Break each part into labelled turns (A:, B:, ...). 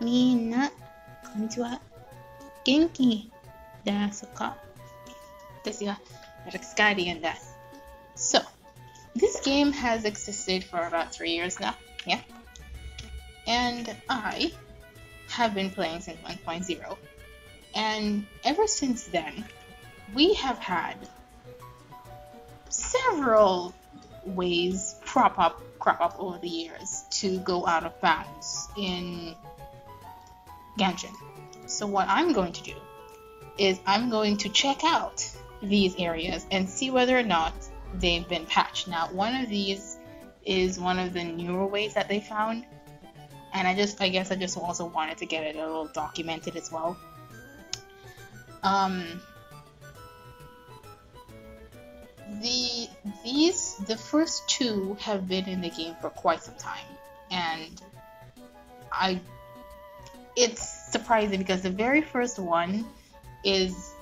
A: みんな、こんにちは。元気ですかですが、私がリアンです。So, this game has existed for about three years now. Yeah. And I have been playing since 1.0. And ever since then, we have had several ways crop up crop up over the years to go out of bounds in Genshin. So what I'm going to do is I'm going to check out these areas and see whether or not they've been patched. Now, one of these is one of the newer ways that they found, and I just I guess I just also wanted to get it a little documented as well. Um, the these the first two have been in the game for quite some time, and I it's surprising because the very first one is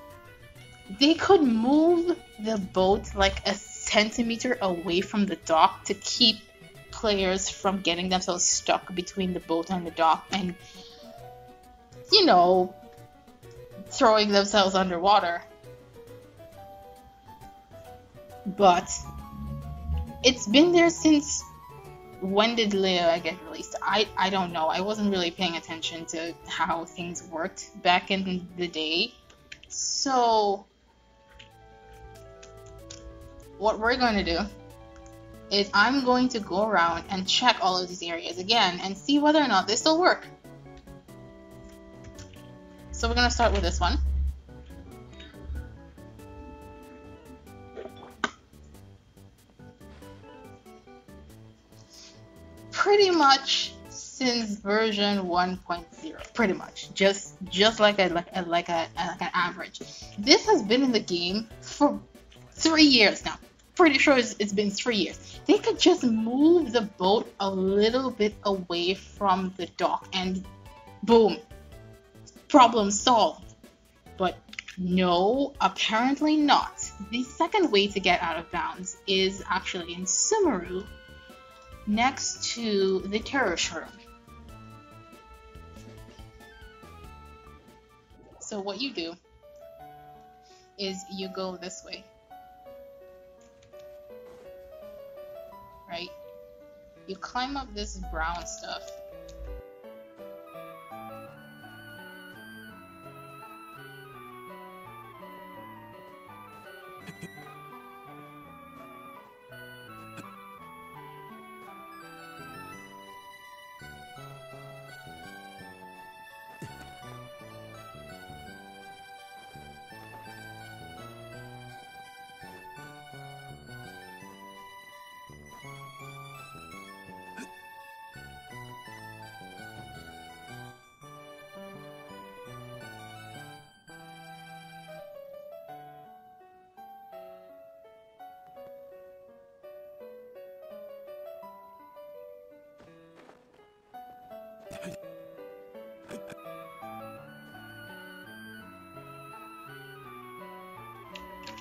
A: they could move the boat like a centimeter away from the dock to keep players from getting themselves stuck between the boat and the dock and you know throwing themselves underwater. But it's been there since when did Leo get released? I I don't know. I wasn't really paying attention to how things worked back in the day. So what we're going to do is I'm going to go around and check all of these areas again and see whether or not they still work. So we're going to start with this one. Pretty much since version 1.0 pretty much. Just just like a like a, like a like an average. This has been in the game for three years now. Pretty sure it's, it's been three years. They could just move the boat a little bit away from the dock and boom. Problem solved. But no apparently not. The second way to get out of bounds is actually in sumeru next to the terrace room. So what you do is you go this way. Right? You climb up this brown stuff.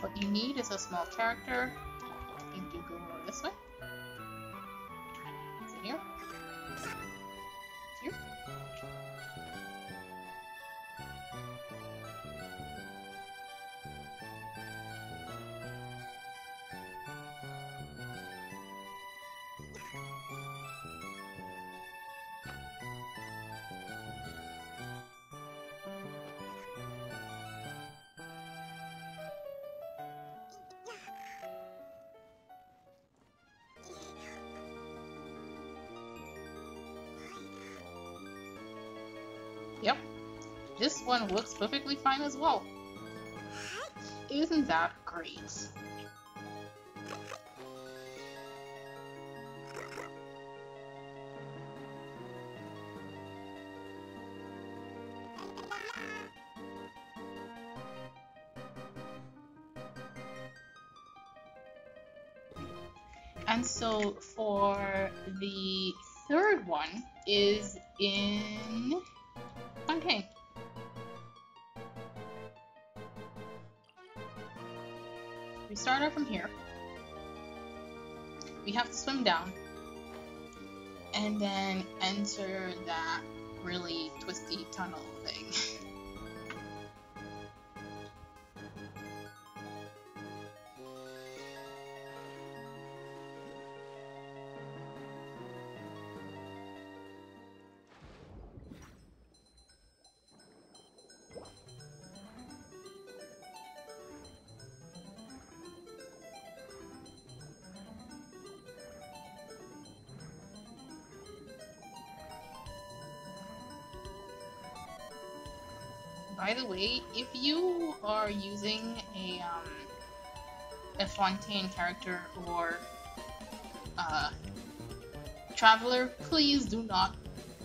A: What you need is a small character. Yep. This one works perfectly fine as well. Isn't that great? And so for the third one is in Okay. We start out from here. We have to swim down and then enter that really twisty tunnel thing. By the way, if you are using a um, a Fontaine character or uh, Traveler, please do not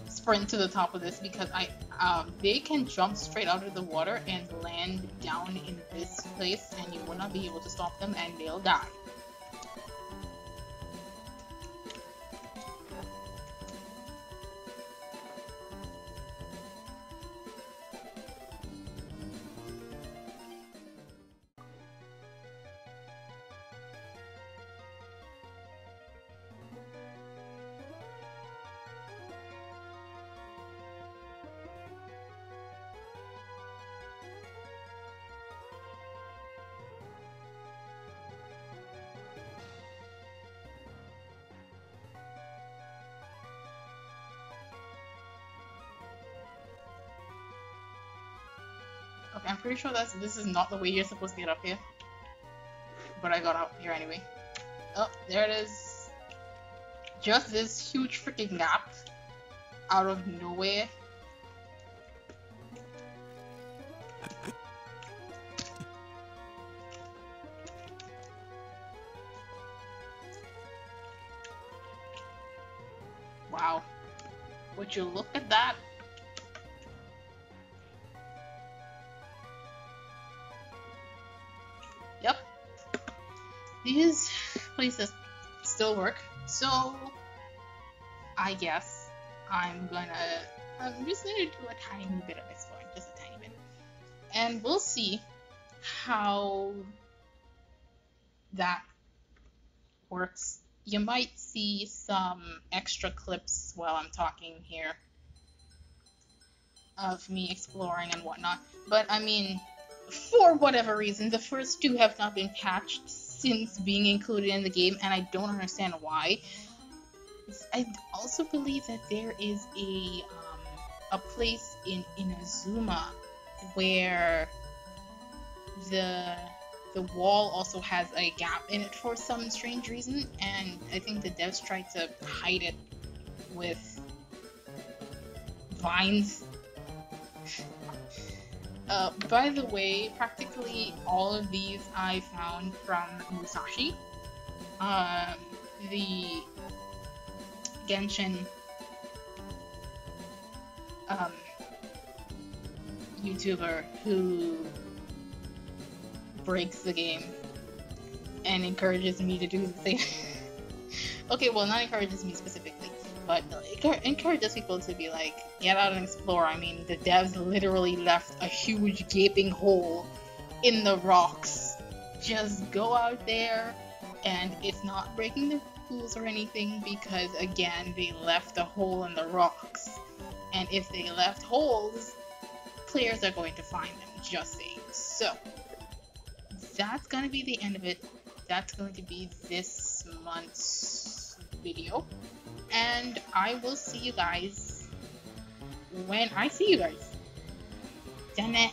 A: sprint to the top of this because I um, they can jump straight out of the water and land down in this place and you will not be able to stop them and they'll die. I'm pretty sure that's this is not the way you're supposed to get up here. But I got up here anyway. Oh, there it is. Just this huge freaking gap out of nowhere. Wow. Would you look at that? Yep. These places still work. So I guess I'm gonna I'm just gonna do a tiny bit of exploring, just a tiny bit. And we'll see how that works. You might see some extra clips while I'm talking here of me exploring and whatnot. But I mean, for whatever reason, the first two have not been patched since being included in the game, and I don't understand why. I also believe that there is a um, a place in Inazuma where the the wall also has a gap in it for some strange reason, and I think the devs tried to hide it with vines. Uh, by the way, practically all of these I found from Musashi, uh, the Genshin um, YouTuber who breaks the game and encourages me to do the same. okay, well, not encourages me specifically, but encourages people to be like, get out and explore. I mean, the devs literally left a huge gaping hole in the rocks. Just go out there, and it's not breaking the rules or anything because, again, they left a hole in the rocks. And if they left holes, players are going to find them, just saying. So, that's going to be the end of it. That's going to be this month's video. And I will see you guys when I see you guys. Damn it.